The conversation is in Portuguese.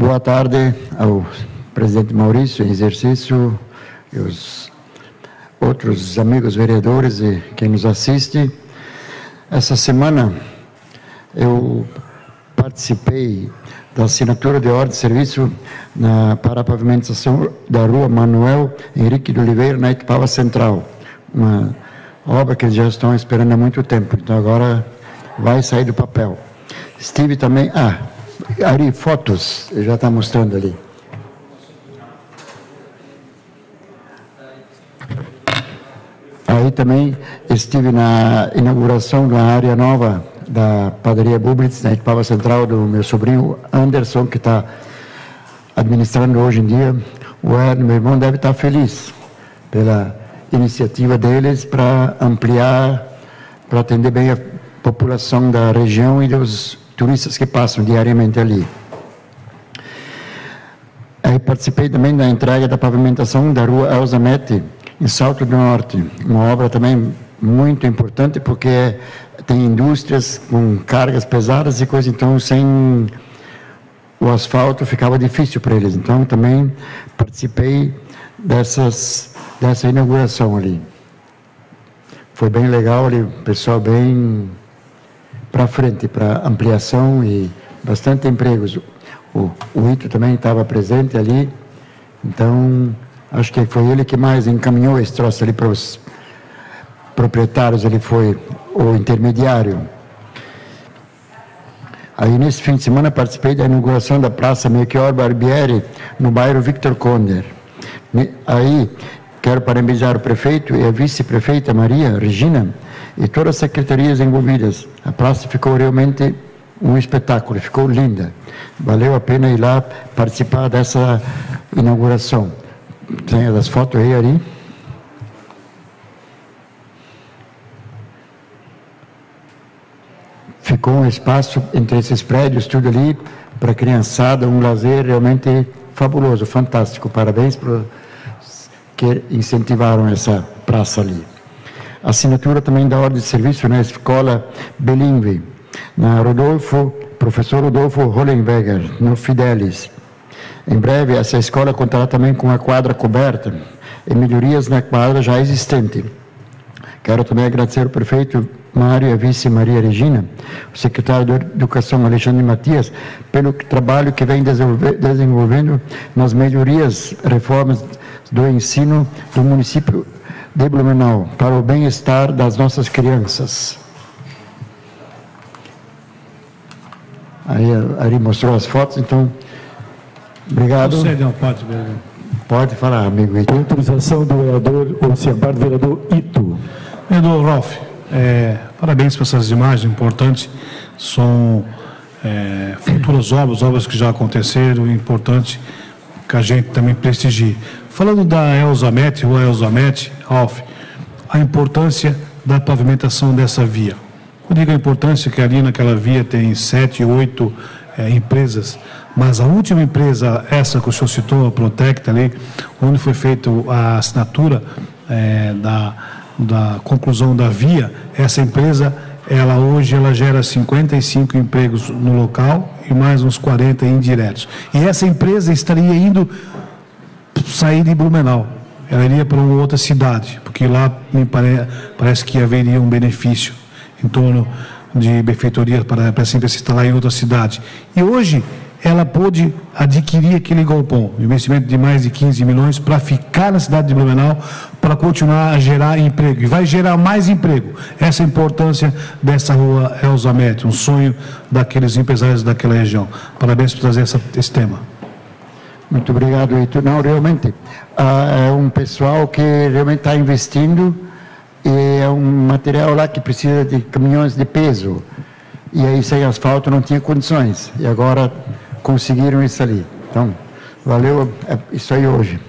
Boa tarde ao presidente Maurício, em exercício, e os outros amigos vereadores e quem nos assiste. Essa semana eu participei da assinatura de ordem de serviço na, para a pavimentação da rua Manuel Henrique de Oliveira, na Itupava Central. Uma obra que eles já estão esperando há muito tempo, então agora vai sair do papel. Estive também. Ah, Ari, fotos, já está mostrando ali. Aí também estive na inauguração da área nova da padaria Bublitz, na Itupava Central, do meu sobrinho Anderson, que está administrando hoje em dia. O Erno, meu irmão, deve estar feliz pela iniciativa deles para ampliar, para atender bem a população da região e dos turistas que passam diariamente ali. Aí participei também da entrega da pavimentação da rua Elza Mete, em Salto do Norte, uma obra também muito importante porque tem indústrias com cargas pesadas e coisa, então sem o asfalto ficava difícil para eles. Então também participei dessas, dessa inauguração ali. Foi bem legal ali, pessoal bem para frente, para ampliação e bastante empregos. O, o Ito também estava presente ali, então acho que foi ele que mais encaminhou esse troço ali para os proprietários, ele foi o intermediário. Aí nesse fim de semana participei da inauguração da Praça Melchior Barbieri, no bairro Victor Conder. Aí quero parabenizar o prefeito e a vice-prefeita Maria Regina, e todas as secretarias envolvidas. A praça ficou realmente um espetáculo, ficou linda. Valeu a pena ir lá participar dessa inauguração. Tem as fotos aí, ali. Ficou um espaço entre esses prédios, tudo ali, para a criançada, um lazer realmente fabuloso, fantástico. Parabéns para que incentivaram essa praça ali assinatura também da ordem de serviço na escola bilíngue, na Rodolfo, professor Rodolfo Hollenweger, no Fidelis. Em breve, essa escola contará também com a quadra coberta e melhorias na quadra já existente. Quero também agradecer ao prefeito Mário e a vice Maria Regina, o secretário de Educação Alexandre Matias, pelo trabalho que vem desenvolvendo nas melhorias, reformas do ensino do município de Blumenau para o bem-estar das nossas crianças. Aí Ari mostrou as fotos, então, obrigado. pode, Pode falar, amigo Ito. Autorização do vereador, ou se do vereador Ito. Vereador Rolf, é, parabéns por essas imagens importantes. São é, futuras obras, obras que já aconteceram, importante que a gente também prestigie. Falando da Elza Met, rua Elza Met, Alf, a importância da pavimentação dessa via. Eu digo a importância que ali naquela via tem sete, oito é, empresas, mas a última empresa, essa que o senhor citou, a Protect ali, onde foi feita a assinatura é, da, da conclusão da via, essa empresa, ela hoje ela gera 55 empregos no local e mais uns 40 indiretos. E essa empresa estaria indo sair de Blumenau. Ela iria para uma outra cidade, porque lá me pare, parece que haveria um benefício em torno de benfeitorias para, para sempre se instalar em outra cidade. E hoje ela pôde adquirir aquele galpão, investimento de mais de 15 milhões para ficar na cidade de Blumenau, para continuar a gerar emprego. E vai gerar mais emprego. Essa é a importância dessa rua Elza Mete, um sonho daqueles empresários daquela região. Parabéns por trazer essa, esse tema. Muito obrigado, Ito. Não, realmente, ah, é um pessoal que realmente está investindo e é um material lá que precisa de caminhões de peso. E aí, sem asfalto, não tinha condições. E agora conseguiram isso ali. Então, valeu é isso aí hoje.